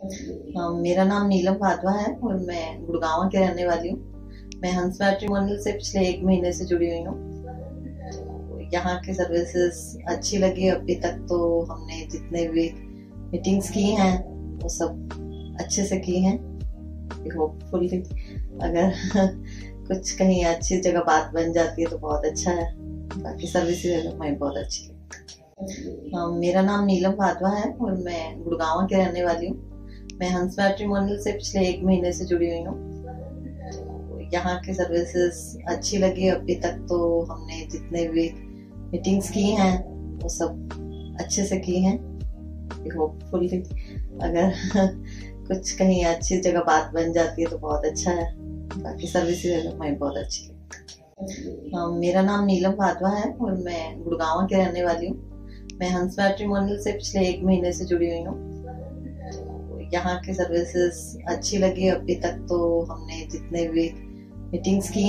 हाँ, मेरा नाम नीलम भादवा है और मैं गुड़गांव के रहने वाली हूँ। मैं हंस मैट्रिमोनियल से पिछले एक महीने से जुड़ी हुई हूँ। यहाँ की सर्विसेज़ अच्छी लगी अभी तक तो हमने जितने भी मीटिंग्स की हैं वो सब अच्छे से की हैं। होपफुली अगर कुछ कहीं अच्छी जगह बात बन जाती है तो बहुत अच्छा है। बाकी सर्विसेज़ हमें बहुत अच्छी हाँ, मेरा नाम नीलम भादवा है और मैं गुड़गांव के रहने वाली हूँ। मैं हंस मैट्रिमोनियल से पिछले एक महीने से जुड़ी हुई हूँ। यहाँ की सर्विसेज़ अच्छी लगी। अभी तक तो हमने जितने भी मीटिंग्स की हैं वो सब अच्छे से की हैं। होपफुली अगर कुछ कहीं अच्छी जगह बात बन जाती है तो बहुत अच्छा है। बाकी सर्विसेज़ हमें बहुत अच्छी लगी हाँ, मेरा नाम नीलम भादवा है और मैं गुड़गांव के रहने वाली हूँ। मैं हंस मैट्रिमोनियल से पिछले एक महीने से जुड़ी हुई हूँ। यहाँ की सर्विसेज़ अच्छी लगी। अभी तक तो हमने जितने भी मीटिंग्स की